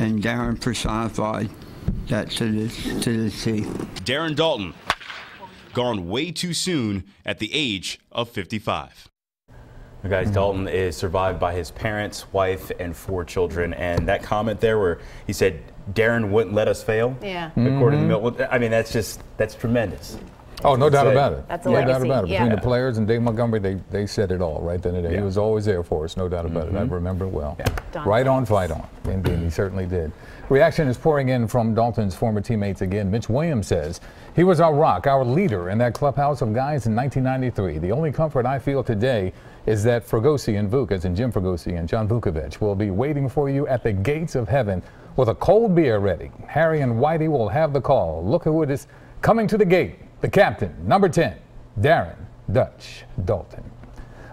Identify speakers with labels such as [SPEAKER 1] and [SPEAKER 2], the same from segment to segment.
[SPEAKER 1] and Darren personified that to the to the T.
[SPEAKER 2] Darren Daulton, gone way too soon at the age of 55.
[SPEAKER 3] You guys, Daulton is survived by his parents, wife, and four children. And that comment there where he said, Darren wouldn't let us fail.
[SPEAKER 4] Yeah.
[SPEAKER 3] According to mm-hmm. Mill, I mean, that's just, that's tremendous.
[SPEAKER 5] Oh, no doubt
[SPEAKER 3] Say-
[SPEAKER 5] about it.
[SPEAKER 4] That's a
[SPEAKER 5] no doubt about it.
[SPEAKER 4] yeah.
[SPEAKER 5] Between the players and Dave Montgomery, they, they said it all right then and there. He was always there for us, no doubt about it. I mm-hmm. remember it well.
[SPEAKER 4] Don
[SPEAKER 5] Right on, fight on. Indeed, he certainly did. Reaction is pouring in from Daulton's former teammates again. Mitch Williams says, He was our rock, our leader in that clubhouse of guys in 1993. The only comfort I feel today is that Fregosi and Vuk, as in Jim Fregosi and John Vukovic, will be waiting for you at the gates of heaven with a cold beer ready. Harry and Whitey will have the call. Look who it is coming to the gate. The captain, number 10, Darren Dutch Daulton.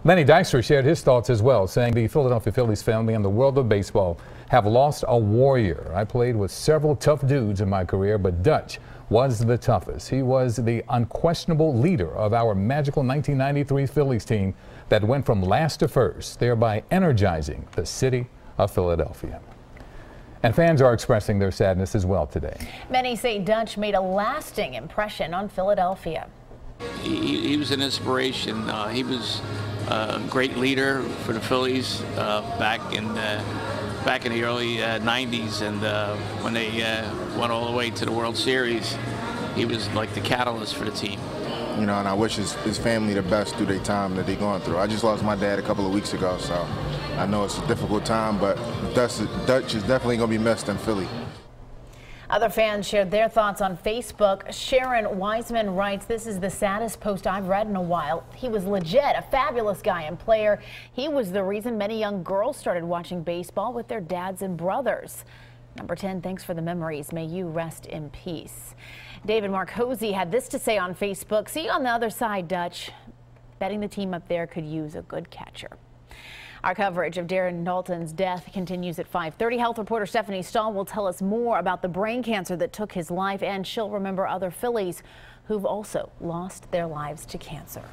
[SPEAKER 5] Lenny Dykstra shared his thoughts as well, saying the Philadelphia Phillies family and the world of baseball have lost a warrior. I played with several tough dudes in my career, but Dutch was the toughest. He was the unquestionable leader of our magical 1993 Phillies team that went from last to first, thereby energizing the city of Philadelphia. And fans are expressing their sadness as well today.
[SPEAKER 4] Many say Dutch made a lasting impression on Philadelphia.
[SPEAKER 6] he, he was an inspiration. Uh, he was a great leader for the Phillies uh, back in the, back in the early uh, 90s, and uh, when they uh, went all the way to the World Series, he was like the catalyst for the team.
[SPEAKER 7] you know, and I wish his, his family the best through their time that they're going through. I just lost my dad a couple of weeks ago, so I know it's a difficult time, but Dutch, is definitely going to be missed in Philly.
[SPEAKER 4] Other fans shared their thoughts on Facebook. Sharon Wiseman writes, This is the saddest post I've read in a while. He was legit, a fabulous guy and player. He was the reason many young girls started watching baseball with their dads and brothers. Number 10, thanks for the memories. May you rest in peace. David Marcosi had this to say on Facebook See you on the other side, Dutch. Betting the team up there could use a good catcher. Our coverage of Darren Daulton's death continues at 5:30. Health reporter Stephanie Stahl will tell us more about the brain cancer that took his life, and she'll remember other Phillies who've also lost their lives to cancer.